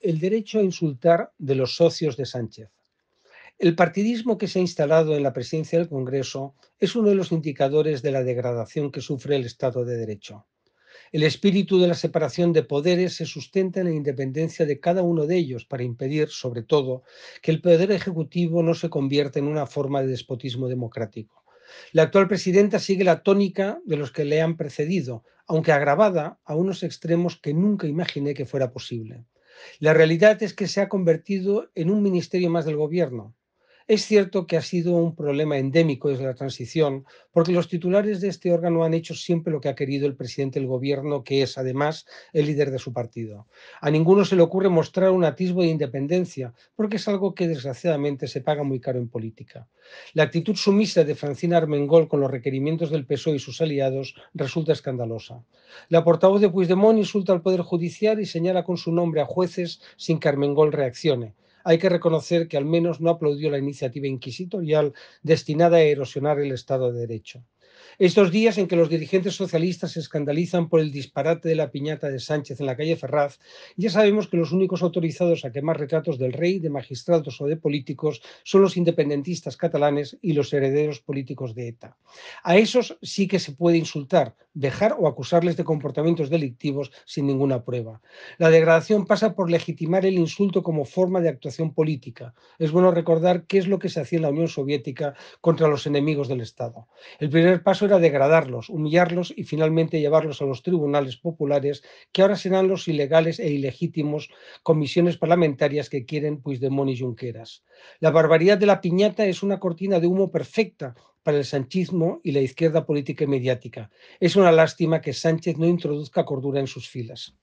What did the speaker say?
el derecho a insultar de los socios de Sánchez. El partidismo que se ha instalado en la presidencia del Congreso es uno de los indicadores de la degradación que sufre el Estado de Derecho. El espíritu de la separación de poderes se sustenta en la independencia de cada uno de ellos para impedir, sobre todo, que el poder ejecutivo no se convierta en una forma de despotismo democrático. La actual presidenta sigue la tónica de los que le han precedido, aunque agravada a unos extremos que nunca imaginé que fuera posible. La realidad es que se ha convertido en un ministerio más del gobierno, es cierto que ha sido un problema endémico desde la transición, porque los titulares de este órgano han hecho siempre lo que ha querido el presidente del gobierno, que es además el líder de su partido. A ninguno se le ocurre mostrar un atisbo de independencia, porque es algo que desgraciadamente se paga muy caro en política. La actitud sumisa de Francina Armengol con los requerimientos del PSOE y sus aliados resulta escandalosa. La portavoz de Puigdemont insulta al Poder Judicial y señala con su nombre a jueces sin que Armengol reaccione hay que reconocer que al menos no aplaudió la iniciativa inquisitorial destinada a erosionar el Estado de Derecho. Estos días en que los dirigentes socialistas se escandalizan por el disparate de la piñata de Sánchez en la calle Ferraz, ya sabemos que los únicos autorizados a quemar retratos del rey, de magistrados o de políticos son los independentistas catalanes y los herederos políticos de ETA. A esos sí que se puede insultar, dejar o acusarles de comportamientos delictivos sin ninguna prueba. La degradación pasa por legitimar el insulto como forma de actuación política. Es bueno recordar qué es lo que se hacía en la Unión Soviética contra los enemigos del Estado. El primer paso degradarlos, humillarlos y finalmente llevarlos a los tribunales populares, que ahora serán los ilegales e ilegítimos comisiones parlamentarias que quieren Puigdemont y Junqueras. La barbaridad de la piñata es una cortina de humo perfecta para el sanchismo y la izquierda política y mediática. Es una lástima que Sánchez no introduzca cordura en sus filas.